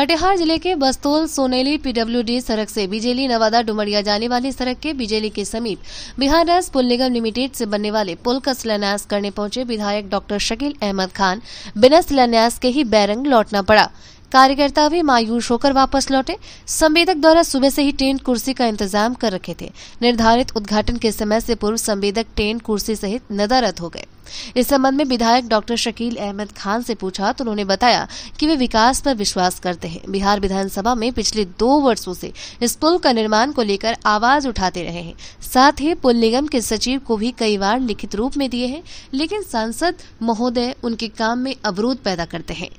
कटिहार ज़िले के बस्तोल सोनेली पीडब्ल्यूडी सड़क से बिजेली, नवादा, डुमरिया जाने वाली सड़क के बिजेली के समीप बिहार रैस पुल निगम लिमिटेड से बनने वाले पुल का शिलान्यास करने पहुँचे विधायक डॉक्टर शकील अहमद खान। बिना शिलान्यास के ही बैरंग लौटना पड़ा। कार्यकर्ता भी मायूस होकर वापस लौटे। संवेदक द्वारा सुबह से ही टेंट कुर्सी का इंतज़ाम कर रखे थे। निर्धारित उद्घाटन के समय से पूर्व संवेदक टेंट कुर्सी सहित नदारद हो गए। इस संबंध में विधायक डॉक्टर शकील अहमद खान से पूछा तो उन्होंने बताया कि वे विकास पर विश्वास करते हैं। बिहार विधानसभा में पिछले दो वर्षों से इस पुल का निर्माण को लेकर आवाज़ उठाते रहे हैं। साथ ही पुल निगम के सचिव को भी कई बार लिखित रूप में दिए हैं, लेकिन सांसद महोदय उनके काम में अवरोध पैदा करते हैं।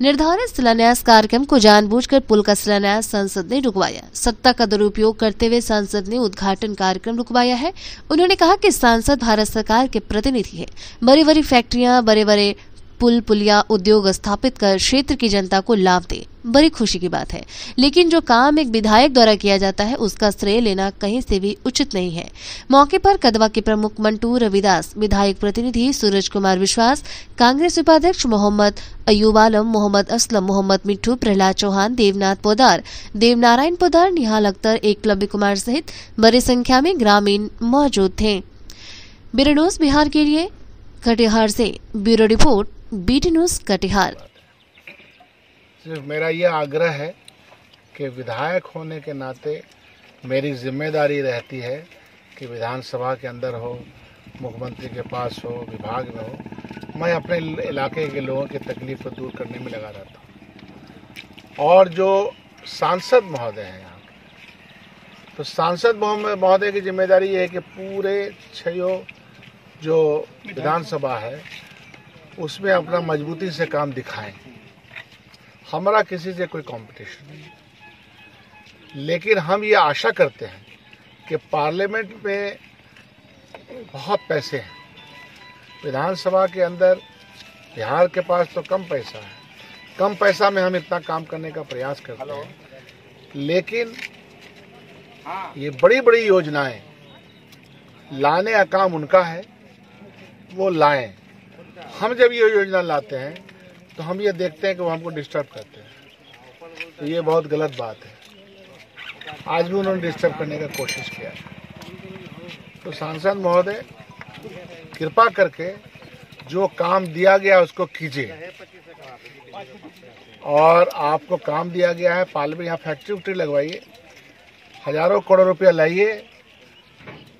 निर्धारित शिलान्यास कार्यक्रम को जानबूझकर पुल का शिलान्यास संसद ने रुकवाया। सत्ता का दुरुपयोग करते हुए सांसद ने उद्घाटन कार्यक्रम रुकवाया है। उन्होंने कहा कि सांसद, भारत सरकार के प्रतिनिधि है। बड़ी बड़ी फैक्ट्रियाँ बड़े बड़े पुल पुलिया उद्योग स्थापित कर क्षेत्र की जनता को लाभ दे। बड़ी खुशी की बात है। लेकिन जो काम एक विधायक द्वारा किया जाता है, उसका श्रेय लेना कहीं से भी उचित नहीं है। मौके पर कदवा के प्रमुख मंटू रविदास, विधायक प्रतिनिधि सूरज कुमार विश्वास, कांग्रेस उपाध्यक्ष मोहम्मद अयूब आलम, मोहम्मद असलम, मोहम्मद मिट्टू प्रहलाद चौहान, देवनाथ पोदार, देवनारायण पोदार, निहाल अख्तर एकलव्य कुमार सहित बड़ी संख्या में ग्रामीण मौजूद थे। बिहार के लिए, कटिहार से bureau report. BT news Katihar. सिर्फ़ मेरा ये आग्रह है कि विधायक होने के नाते मेरी ज़िम्मेदारी रहती है कि विधानसभा के अंदर हो, मुख्यमंत्री के पास हो, विभाग में हो, मैं अपने इलाके के लोगों की तकलीफ़ को दूर करने में लगा रहता हूँ। और जो सांसद महोदय हैं यहाँ के तो सांसद महोदय की ज़िम्मेदारी ये है कि पूरे छो जो विधानसभा है उसमें अपना मजबूती से काम दिखाएँ। हमारा किसी से कोई कंपटीशन नहीं लेकिन हम ये आशा करते हैं कि पार्लियामेंट में बहुत पैसे हैं। विधानसभा के अंदर बिहार के पास तो कम पैसा है। कम पैसा में हम इतना काम करने का प्रयास करते हैं। लेकिन ये बड़ी बड़ी योजनाएँ लाने का काम उनका है वो लाएँ। हम जब ये योजना लाते हैं तो हम ये देखते हैं कि वो हमको डिस्टर्ब करते हैं। तो ये बहुत गलत बात है। आज भी उन्होंने डिस्टर्ब करने का कोशिश किया तो सांसद महोदय, कृपा करके जो काम दिया गया उसको कीजिए। और आपको काम दिया गया है, पाल में यहाँ फैक्ट्री उक्ट्री लगवाइए। हज़ारों करोड़ रुपया लाइए।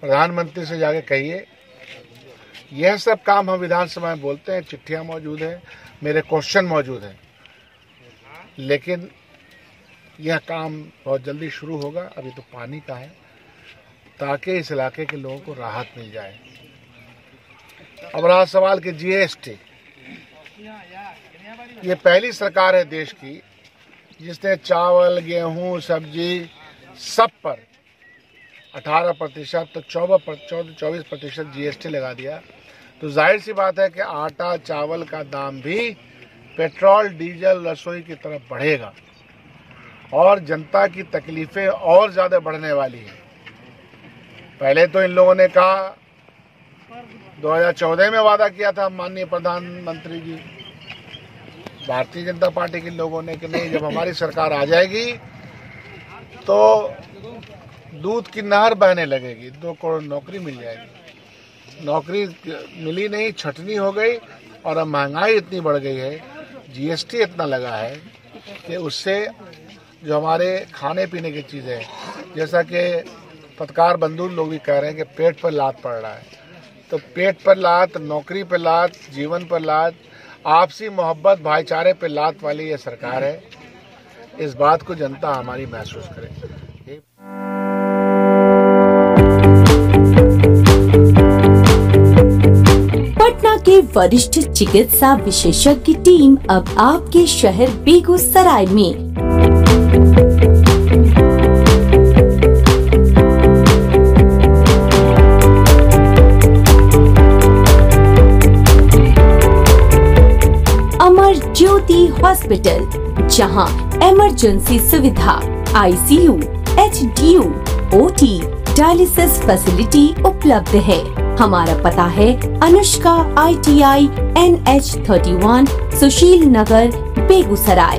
प्रधानमंत्री से जाके कहिए। यह सब काम हम विधानसभा में बोलते हैं, चिट्ठियाँ मौजूद हैं, मेरे क्वेश्चन मौजूद हैं। लेकिन यह काम बहुत जल्दी शुरू होगा, अभी तो पानी का है, ताकि इस इलाके के लोगों को राहत मिल जाए। अब रहा सवाल कि जीएसटी ये पहली सरकार है देश की, जिसने चावल, गेहूँ, सब्ज़ी सब पर 18 प्रतिशत तो चौबा चौबीस प्रतिशत जीएसटी लगा दिया। तो ज़ाहिर सी बात है कि आटा, चावल का दाम भी पेट्रोल, डीजल, रसोई की तरफ़ बढ़ेगा। और जनता की तकलीफें और ज़्यादा बढ़ने वाली है। पहले तो इन लोगों ने कहा 2014 में वादा किया था माननीय प्रधानमंत्री जी, भारतीय जनता पार्टी के लोगों ने कि नहीं, जब हमारी सरकार आ जाएगी तो दूध की नहर बहने लगेगी, दो करोड़ नौकरी मिल जाएगी। नौकरी मिली नहीं, छटनी हो गई और अब महँगाई इतनी बढ़ गई है जीएसटी इतना लगा है कि उससे जो हमारे खाने पीने की चीज़ें जैसा कि पत्रकार बंधु लोग भी कह रहे हैं कि पेट पर लात पड़ रहा है। तो पेट पर लात, नौकरी पर लात, जीवन पर लात, आपसी मोहब्बत, भाईचारे पर लात वाली ये सरकार है। इस बात को जनता हमारी महसूस करे। वरिष्ठ चिकित्सा विशेषज्ञ टीम अब आपके शहर बेगूसराय में। अमर ज्योति हॉस्पिटल जहाँ इमरजेंसी सुविधा ICU, HDU, OT, dialysis facility उपलब्ध है। हमारा पता है Anushka I T I N H thirty one Sushil Nagar Begusarai.